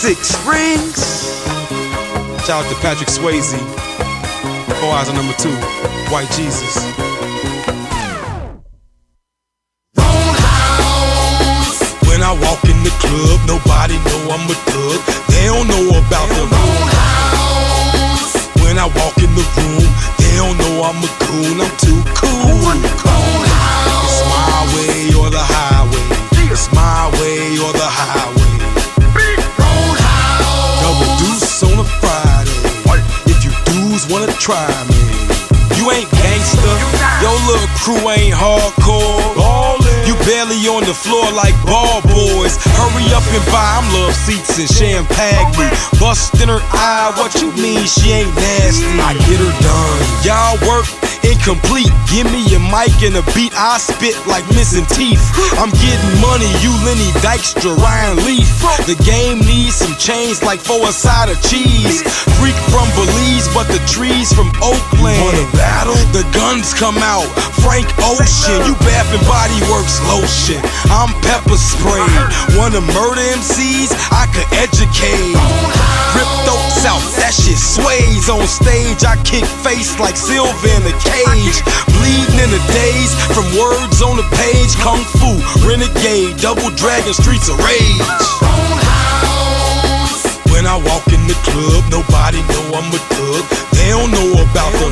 Six rings. Shout out to Patrick Swayze. 4-IZE on number two. White Jesus. When I walk in the club, nobody know I'm a thug. They don't know about the house. When I walk in the room, they don't know I'm a goon. I'm too cool. Wanna try me, you ain't gangster. Your little crew ain't hardcore. You barely on the floor like ball boys. Hurry up and buy, I'm love seats and champagne. Bust in her eye, what you mean she ain't nasty? I get her done. Y'all work incomplete. Give me a mic and a beat, I spit like missing teeth. I'm getting money, you Lenny Dykstra, Ryan Leaf. The game needs some change like for a side of cheese. Freak from Belize, but the trees from Oakland. Wanna battle? The guns come out. Frank Ocean, you bath and body works lotion. I'm pepper spray. Wanna murder MCs? I could educate. Rip throats out, that shit sways on stage. I kick face like Silva in a cage. Bleeding in the days from words on the page. Kung Fu, renegade, double dragon, streets of rage. When I walk in the club, nobody know I'm a thug. They don't know about the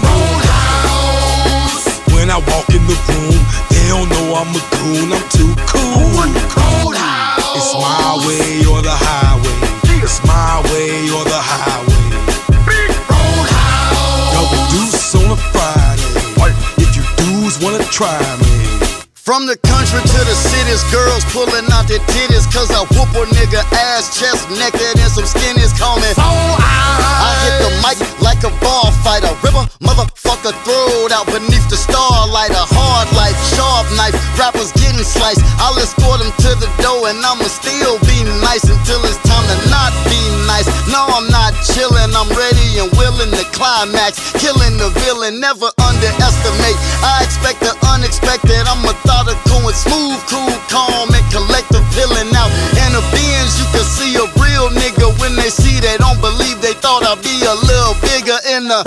From the country to the cities, girls pulling out their titties. Cause I whoop a nigga ass, chest naked, and some skinnies call me. I hit the mic like a ball fighter. Rip a motherfucker throat out beneath the starlight. A hard life, sharp knife. Rappers getting sliced. I'll escort them to the door, and I'ma still be nice until it's time to not be nice. No, I'm not chilling. I'm ready and willing to climax. Killing the villain, never underestimate. Smooth, cool, calm, and collective filling out. In the Benz, you can see a real nigga when they see they don't believe they thought I'd be a little bigger in the.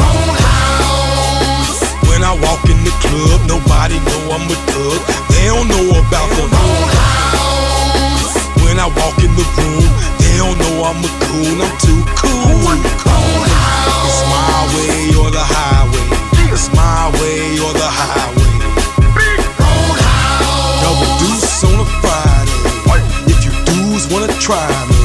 When I walk in the club, nobody know I'm a thug. They don't know about the When I walk in the room, they don't know I'm a goon. I'm too cool. It's my way wanna try me.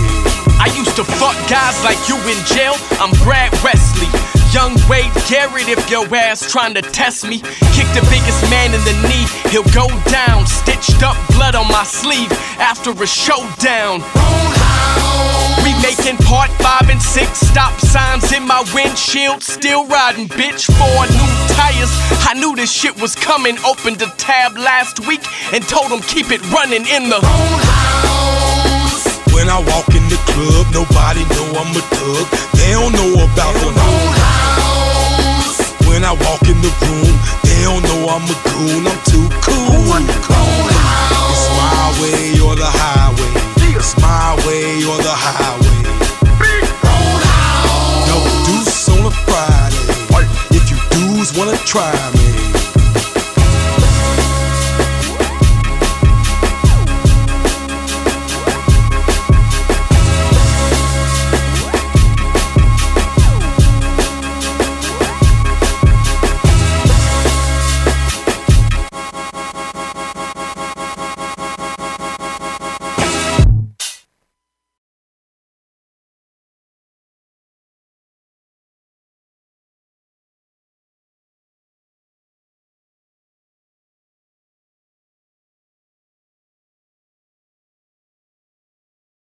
I used to fuck guys like you in jail. I'm Brad Wesley. Young Wade Garrett, if your ass trying to test me. Kick the biggest man in the knee, he'll go down. Stitched up blood on my sleeve after a showdown. We making part five and six stop signs in my windshield. Still riding, bitch, four new tires. I knew this shit was coming. Opened the tab last week and told them keep it running in the. When I walk in the club, nobody know I'm a thug. They don't know about the When I walk in the room, they don't know I'm a goon. I'm too cool. It's my way or the highway. It's my way or the highway. Double deuce on a Friday. If you dudes wanna try me.